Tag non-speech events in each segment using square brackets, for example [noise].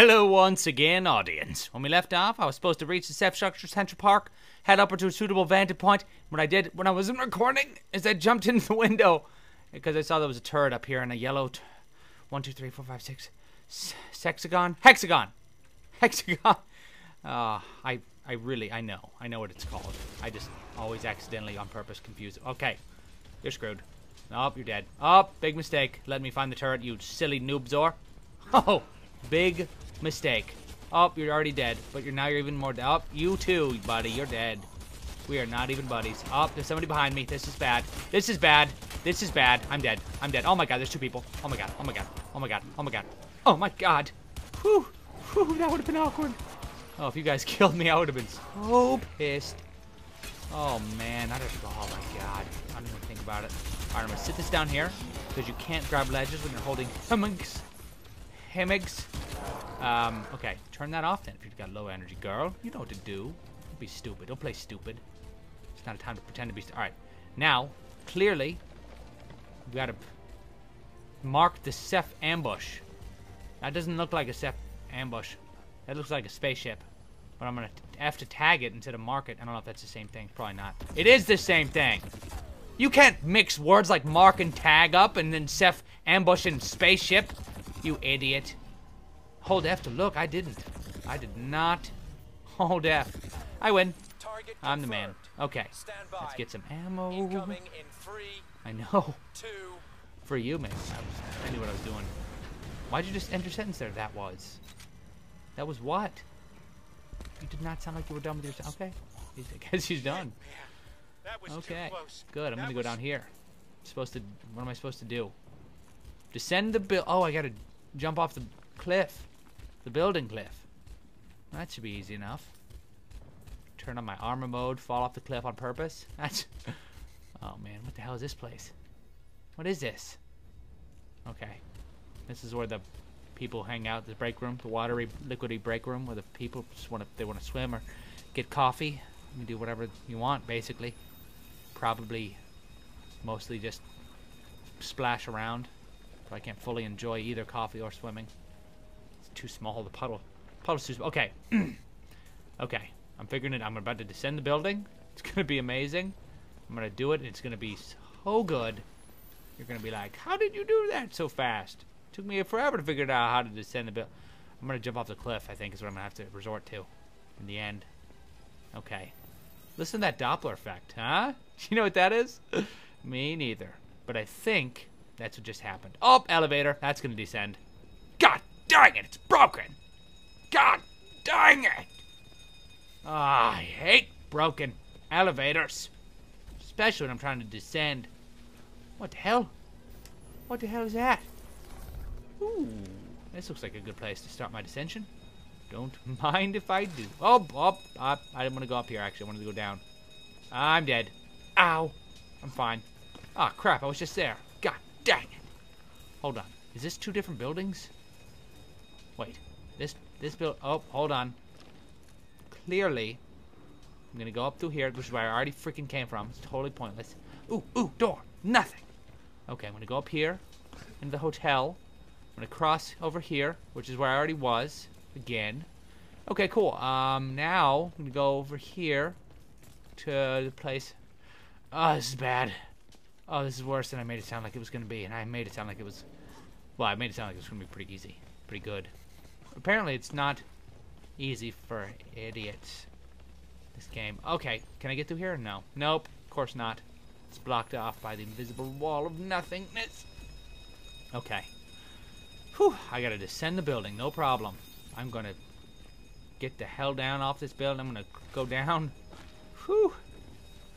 Hello once again, audience. When we left off, I was supposed to reach the Ceph Structure Central Park, head up to a suitable vantage point. What I did when I wasn't recording is I jumped in the window because I saw there was a turret up here and a yellow t- one, two, three, four, five, six, s- sexagon, hexagon, [laughs] hexagon. Uh, I, I really, I know, I know what it's called. I just always accidentally, on purpose, confuse it. Okay, you're screwed. Oh, you're dead. Oh, big mistake. Let me find the turret, you silly noobzor. [laughs] Oh, big mistake. Oh, you're already dead, but you're now you're even more dead. Oh, you too, buddy. You're dead. We are not even buddies. Oh, there's somebody behind me. This is bad. This is bad. This is bad. I'm dead. I'm dead. Oh my god, there's two people. Oh my god. Oh my god. Oh my god. Oh my god. Oh my god. Whew. Whew, that would have been awkward. Oh, if you guys [laughs] killed me, I would have been so pissed. Oh man, I just, oh my god. I don't even think about it. Alright, I'm gonna sit this down here, because you can't grab ledges when you're holding hammocks. Hammocks. Um, okay, turn that off then if you've got low energy. Girl, you know what to do. Don't be stupid. Don't play stupid. It's not a time to pretend to be. Alright, now, clearly, we gotta mark the Ceph ambush. That doesn't look like a Ceph ambush. That looks like a spaceship. But I'm gonna have to tag it instead of mark it. I don't know if that's the same thing. Probably not. It is the same thing. You can't mix words like mark and tag up and then Ceph ambush and spaceship. You idiot. Hold F to look. I didn't. I did not hold F. I win. Target I'm the man. Okay. Let's get some ammo. Three, I know. two. For you, man. I, was, I knew what I was doing. Why'd you just enter sentence there? That was. That was what? You did not sound like you were done with your. Okay. I guess he's done. That was Okay. too close. Good. I'm That gonna go down here. I'm supposed to. What am I supposed to do? Descend the bill. Oh, I gotta jump off the cliff, the building cliff. That should be easy enough. Turn on my armor mode. Fall off the cliff on purpose. [laughs] That's. Oh man, what the hell is this place? What is this? Okay, this is where the people hang out. The break room, the watery, liquidy break room, where the people just want to they want to swim or get coffee. You can do whatever you want, basically. Probably, mostly just splash around. So I can't fully enjoy either coffee or swimming. Too small. The puddle, puddle's too small. Okay, [clears throat] okay. I'm figuring it. I'm about to descend the building. It's gonna be amazing. I'm gonna do it. It's gonna be so good. You're gonna be like, how did you do that so fast? It Took me forever to figure out how to descend the building. I'm gonna jump off the cliff. I think is what I'm gonna have to resort to, in the end. Okay. Listen to that Doppler effect, huh? [laughs] You know what that is? [laughs] Me neither. But I think that's what just happened. Oh, elevator. That's gonna descend. God dang it! It's broken. God dang it! Ah, I hate broken elevators. Especially when I'm trying to descend. What the hell? What the hell is that? Ooh, this looks like a good place to start my descension. Don't [laughs] mind if I do. Oh, oh, uh, I didn't want to go up here, actually. I wanted to go down. I'm dead. Ow. I'm fine. Ah, crap. I was just there. God dang it. Hold on. Is this two different buildings? Wait. This, this build... Oh, hold on. Clearly, I'm gonna go up through here, which is where I already freaking came from. It's totally pointless. Ooh, ooh, door. Nothing. Okay, I'm gonna go up here into the hotel. I'm gonna cross over here, which is where I already was. Again. Okay, cool. Um, now I'm gonna go over here to the place. Oh, this is bad. Oh, this is worse than I made it sound like it was gonna be, and I made it sound like it was. Well, I made it sound like it was gonna be pretty easy, pretty good. Apparently, it's not easy for idiots. This game. Okay, can I get through here? No. Nope. Of course not. It's blocked off by the invisible wall of nothingness. Okay. Whew, I gotta descend the building, no problem. I'm gonna get the hell down off this building. I'm gonna go down. Whew.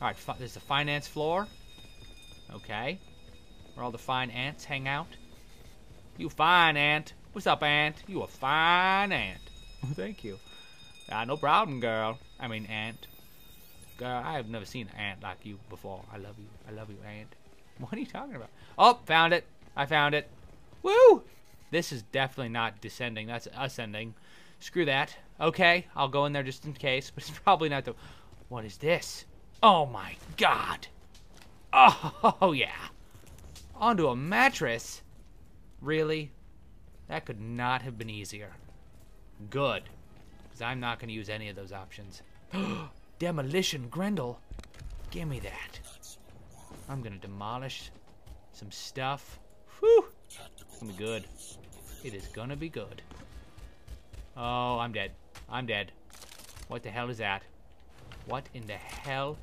Alright, fi- there's the finance floor. Okay. Where all the fine ants hang out. You fine ant. What's up, ant? You a fine ant. Thank you. Ah, no problem, girl. I mean, ant. Girl, I have never seen an ant like you before. I love you. I love you, ant. What are you talking about? Oh, found it. I found it. Woo! This is definitely not descending. That's ascending. Screw that. Okay, I'll go in there just in case, but it's [laughs] probably not the. What is this? Oh my god! Oh [laughs] yeah! Onto a mattress? Really? That could not have been easier. Good. Because I'm not going to use any of those options. [gasps] Demolition Grendel. Give me that. I'm going to demolish some stuff. Whew. It's going to be good. It is going to be good. Oh, I'm dead. I'm dead. What the hell is that? What in the hell?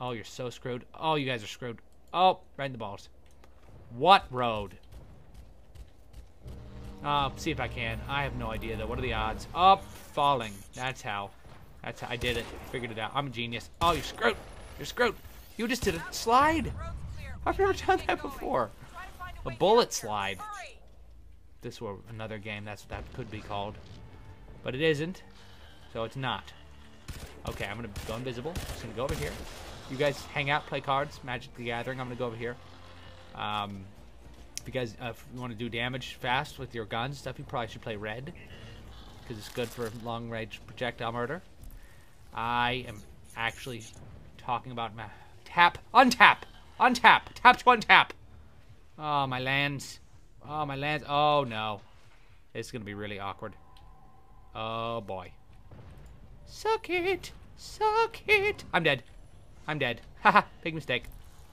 Oh, you're so screwed. Oh, you guys are screwed. Oh, right in the balls. What road? Uh, see if I can. I have no idea though. What are the odds? Up, falling. That's how. That's how I did it. Figured it out. I'm a genius. Oh, you're screwed. You're screwed. You just did a slide. I've never done that before. A bullet slide. This were another game. That's what that could be called, but it isn't. So it's not. Okay, I'm gonna go invisible. I'm just gonna go over here. You guys hang out, play cards, Magic the Gathering. I'm gonna go over here. Um, if you guys, uh, if you want to do damage fast with your guns stuff, you probably should play red because it's good for long-range projectile murder. I am actually talking about tap, untap, untap, tap to untap. Oh my lands, oh my lands. Oh no, it's gonna be really awkward. Oh boy. Suck it, suck it. I'm dead. I'm dead. [laughs] Haha, big mistake.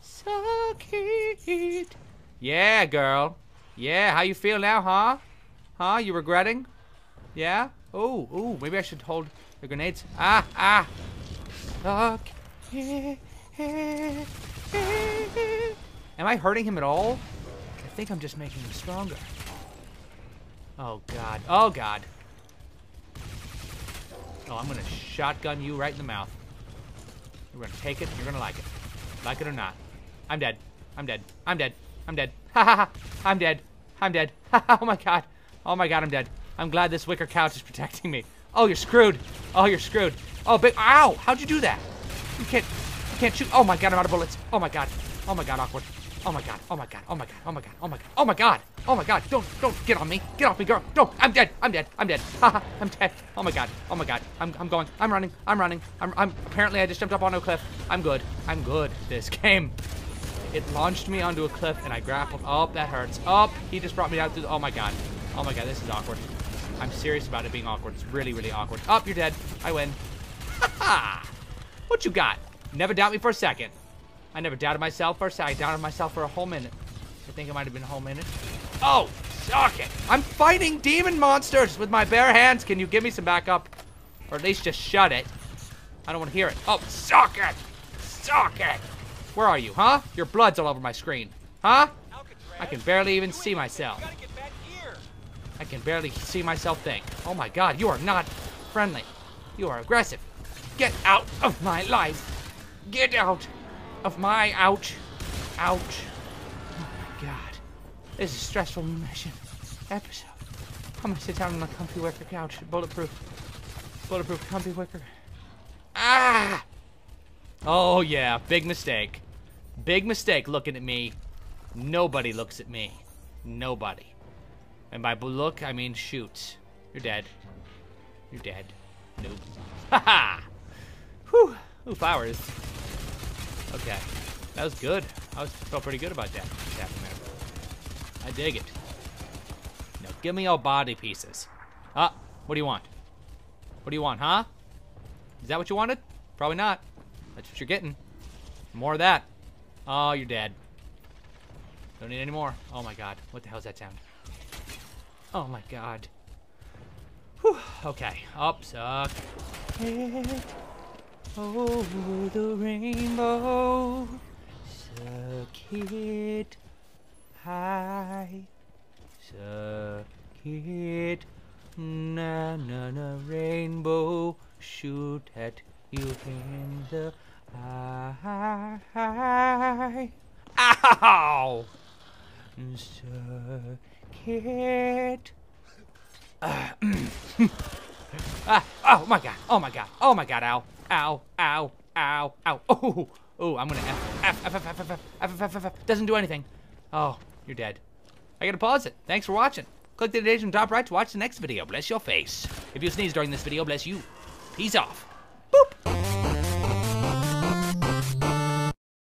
Suck it. Yeah, girl. Yeah, how you feel now, huh? Huh? You regretting? Yeah? Ooh, ooh, maybe I should hold the grenades. Ah, ah. It. Am I hurting him at all? I think I'm just making him stronger. Oh, God. Oh, God. Oh, I'm gonna shotgun you right in the mouth. You're gonna take it, you're gonna like it. Like it or not. I'm dead. I'm dead. I'm dead. I'm dead. Ha ha ha. I'm dead. I'm dead. Ha ha. Oh my god. Oh my god, I'm dead. I'm glad this wicker couch is protecting me. Oh, you're screwed. Oh, you're screwed. Oh, big. Ow! How'd you do that? You can't. You can't shoot. Oh my god, I'm out of bullets. Oh my god. Oh my god, awkward. Oh my god. Oh my god. Oh my god. Oh my god. Oh my god. Oh my god. Oh my god. Don't don't get on me. Get off me, girl. Don't. I'm dead. I'm dead. I'm dead. Haha. I'm dead. Oh my god. Oh my god. I'm I'm going. I'm running. I'm running. I'm I'm apparently I just jumped up onto a cliff. I'm good. I'm good. This game. It launched me onto a cliff and I grappled. Oh, that hurts. Oh, he just brought me out to the, Oh my god. Oh my god, this is awkward. I'm serious about it being awkward. It's really, really awkward. Oh, you're dead. I win. Ha ha! What you got? Never doubt me for a second. I never doubted myself for a second. I doubted myself for a whole minute. I think it might have been a whole minute. Oh, suck it. I'm fighting demon monsters with my bare hands. Can you give me some backup? Or at least just shut it. I don't want to hear it. Oh, suck it. Suck it. Where are you, huh? Your blood's all over my screen. Huh? I can barely even see myself. I can barely see myself think. Oh my god, you are not friendly. You are aggressive. Get out of my life. Get out of my ouch. Ouch. Oh my god. This is a stressful mission. Episode. I'm gonna sit down on my comfy wicker couch. Bulletproof. Bulletproof comfy wicker. Ah! Oh yeah, big mistake. Big mistake looking at me. Nobody looks at me. Nobody. And by look, I mean shoot. You're dead. You're dead. Nope. [laughs] Ha ha! Whew. Ooh, flowers. Okay. That was good. I was felt pretty good about that. I dig it. Now give me all body pieces. Ah, what do you want? What do you want, huh? Is that what you wanted? Probably not. That's what you're getting. More of that. Oh, you're dead. Don't need any more. Oh my god. What the hell's that sound? Oh my god. Whew. Okay. Up, suck. It over the rainbow. Suck it high. Suck it. Na na na rainbow. Shoot at you in the eye. Ow! Suck it. Ah, ah, oh my god, oh my god, oh my god, ow, ow, ow, ow, ow, oh, oh, I'm gonna F, F, F, F, F, F, F, F, F, doesn't do anything. Oh, you're dead. I gotta pause it. Thanks for watching. Click the annotation top right to watch the next video. Bless your face. If you sneeze during this video, bless you. Peace off. Boop.